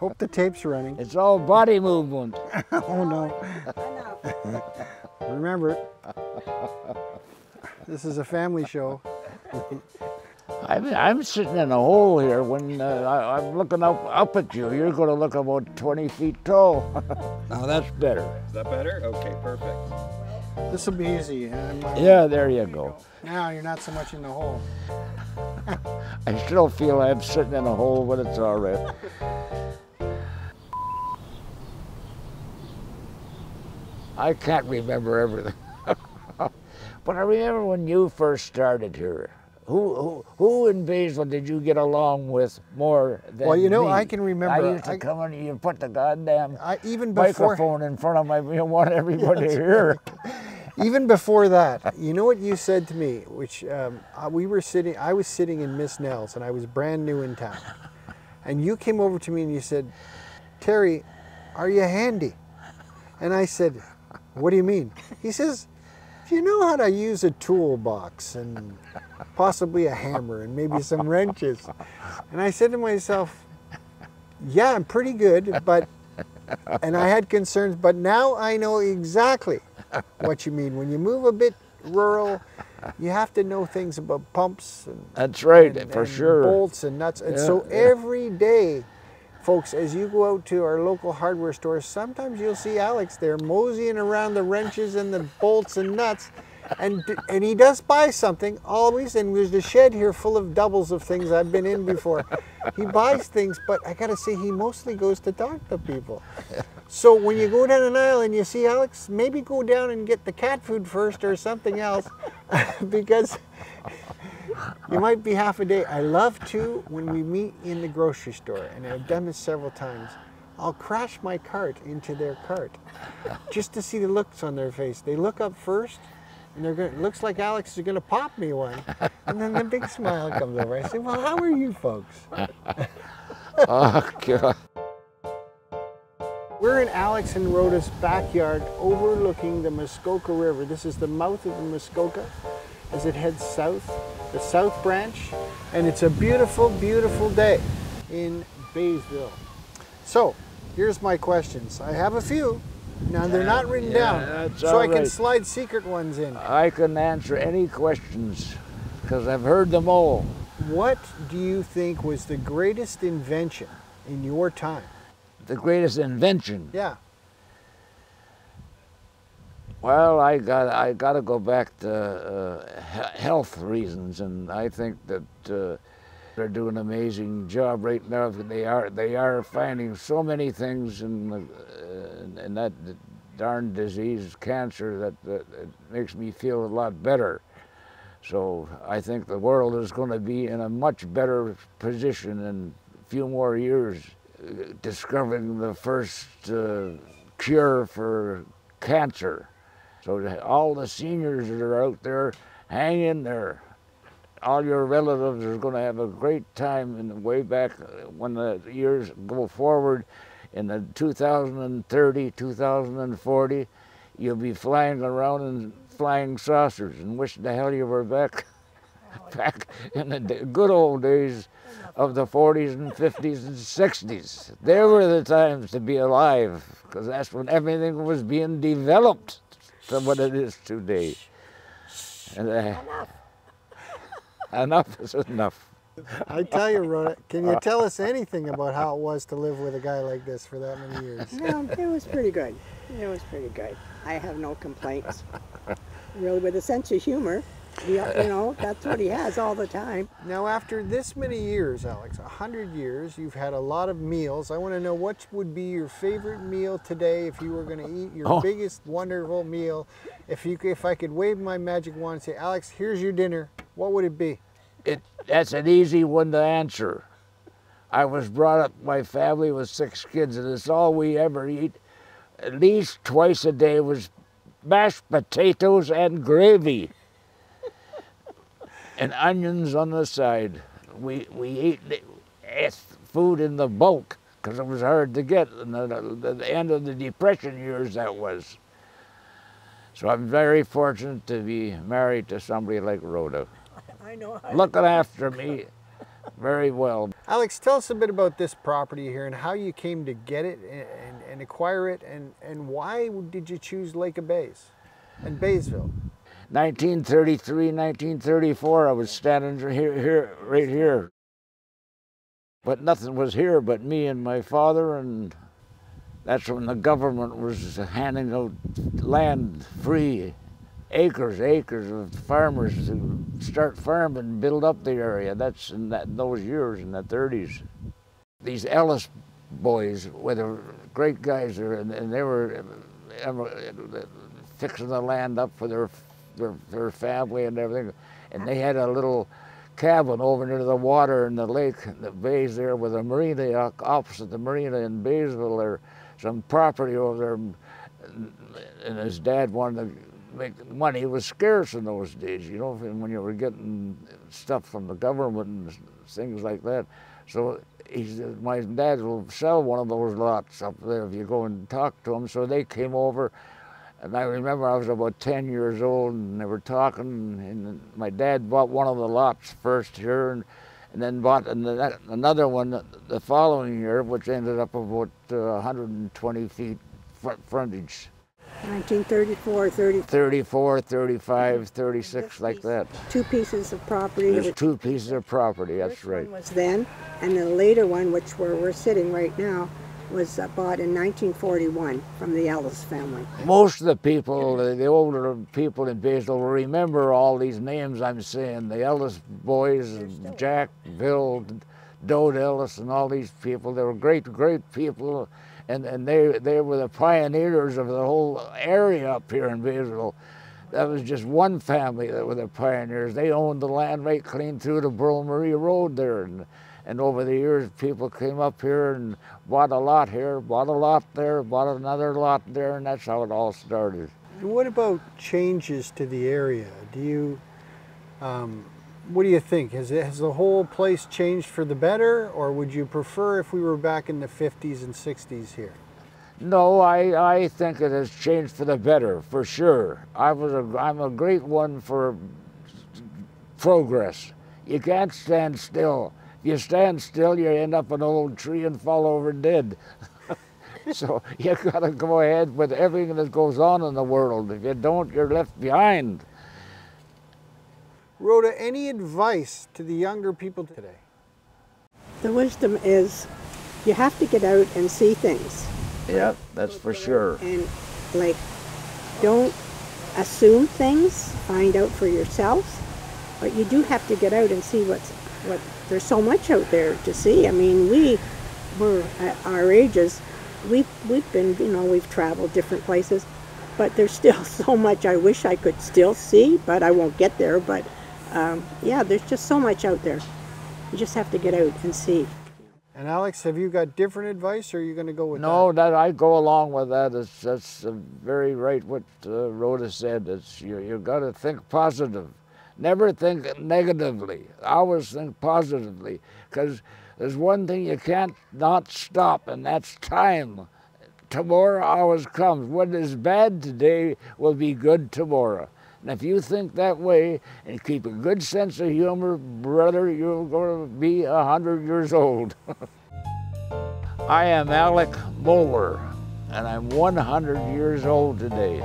Hope the tape's running. It's all body movement. oh no. Remember, this is a family show. I'm, I'm sitting in a hole here when uh, I, I'm looking up, up at you. You're going to look about 20 feet tall. now that's better. Is that better? Okay, perfect. This will be easy. Uh, Yeah, there you go. Now you're not so much in the hole. I still feel I'm sitting in a hole, but it's all right. I can't remember everything. but I remember when you first started here. Who, who, who in Baysville did you get along with more than Well, you know, me? I can remember- I used to I- come and you put the goddamn I, even before, microphone in front of my, you want everybody to hear. even before that, you know what you said to me, which um, we were sitting. I was sitting in Miss Nell's, and I was brand new in town. And you came over to me and you said, "Terry, are you handy?" And I said, "What do you mean?" He says, "Do you know how to use a toolbox and possibly a hammer and maybe some wrenches?" And I said to myself, "Yeah, I'm pretty good, but." And I had concerns, but now I know exactly what you mean. When you move a bit rural, you have to know things about pumps and, That's right, and- for and sure. bolts and nuts. And Yeah, so yeah. every day, folks, as you go out to our local hardware stores, sometimes you'll see Alex there moseying around the wrenches and the bolts and nuts. And, and he does buy something always, and there's a shed here full of doubles of things I've been in before. He buys things, but I gotta say, he mostly goes to talk to people. So when you go down an aisle and you see Alex, maybe go down and get the cat food first or something else, because you might be half a day. I love to when we meet in the grocery store, and I've done this several times. I'll crash my cart into their cart just to see the looks on their face. They look up first, and they're going. Looks like Alex is going to pop me one, and then the big smile comes over. I say, "Well, how are you folks?" oh, God. We're in Alex and Rhoda's backyard overlooking the Muskoka River. This is the mouth of the Muskoka as it heads south, the south branch, and it's a beautiful, beautiful day in Baysville. So, here's my questions. I have a few. Now, they're not written Yeah, down, so I can slide secret ones in. I can answer any questions because I've heard them all. What do you think was the greatest invention in your time? The greatest invention. Yeah. Well, I got I got to go back to uh, health reasons, and I think that uh, they're doing an amazing job right now. They are they are finding so many things in the, uh, in that darn disease, cancer, that, that it makes me feel a lot better. So I think the world is going to be in a much better position in a few more years, uh, discovering the first uh, cure for cancer. So all the seniors that are out there, hang in there. All your relatives are going to have a great time in the way back uh, when the years go forward in the 2030, 2040. You'll be flying around in flying saucers and wish the hell you were back, back in the good old days of the 40s and 50s and 60s. There were the times to be alive because that's when everything was being developed to what it is today. And, uh, enough is enough. I tell you, Rhoda, can you tell us anything about how it was to live with a guy like this for that many years? No, it was pretty good. It was pretty good. I have no complaints. Really, with a sense of humor, you you know, that's what he has all the time. Now, after this many years, Alex, a hundred years, you've had a lot of meals. I want to know what would be your favorite meal today if you were going to eat your Oh. biggest wonderful meal. If you, could- if I could wave my magic wand and say, Alex, here's your dinner, what would it be? It, that's an easy one to answer. I was brought up, my family was six kids, and it's all we ever eat. At least twice a day was mashed potatoes and gravy. And onions on the side. We, we ate, ate food in the bulk because it was hard to get. In the, the, the end of the Depression years, that was. So I'm very fortunate to be married to somebody like Rhoda I know. looking after me very well. Alex, tell us a bit about this property here and how you came to get it and, and, and acquire it, and, and why did you choose Lake of Bays and Baysville? 1933, 1934, I was standing here, here, right here. But nothing was here but me and my father, and that's when the government was handing out land free, acres, acres of farmers to start farming and build up the area. That's in that, those years, in the 30s. These Ellis boys were great guys and, they were uh, fixing the land up for their, their, family and everything. And they had a little cabin over near the water in the lake, the bays there with a marina opposite the marina in Baysville there, some property over there. And his dad wanted to make money. It was scarce in those days, you know, when you were getting stuff from the government and things like that. So he said, my dad will sell one of those lots up there if you go and talk to him. So they came over and I remember I was about 10 years old and they were talking and my dad bought one of the lots first here and, and then bought another one the following year which ended up about uh, 120 feet frontage. 1934, 30. 34, 35, 36, like that. Two pieces of property. There's two pieces of property, that's right. One was then, and the later one, which where we're sitting right now, was uh, bought in 1941 from the Ellis family. Most of the people, the older people in Baysville, will remember all these names I'm saying. The Ellis boys, Jack, Bill, Dode Ellis, and all these people. They were great, great people, and, and they, they were the pioneers of the whole area up here in Baysville. That was just one family that were the pioneers. They owned the land right clean through the Burl Marie Road there. And, and over the years, people came up here and bought a lot here, bought a lot there, bought another lot there, and that's how it all started. What about changes to the area? Do you, um, what do you think? Has, it, has the whole place changed for the better, or would you prefer if we were back in the 50s and 60s here? No, I, I think it has changed for the better, for sure. I was a, I'm a great one for progress. You can't stand still you stand still, you end up an old tree and fall over dead. so you've got to go ahead with everything that goes on in the world. If you don't, you're left behind. Rhoda, any advice to the younger people today? The wisdom is you have to get out and see things. Yeah, that's for sure. And like, don't assume things, find out for yourselves, but you do have to get out and see what's what there's so much out there to see. I mean, we were at our ages, we've we've been you know we've traveled different places, but there's still so much I wish I could still see, but I won't get there. But um, yeah, there's just so much out there. You just have to get out and see. And Alex, have you got different advice, or are you going to go with no, that? No, that I go along with that. It's, that's uh, very right what uh, Rhoda said. It's you you got to think positive. Never think negatively. Always think positively. Because there's one thing you can't not stop, and that's time. Tomorrow always comes. What is bad today will be good tomorrow. And if you think that way and keep a good sense of humor, brother, you're going to be a hundred years old. I am Alec Moeller, and I'm 100 years old today.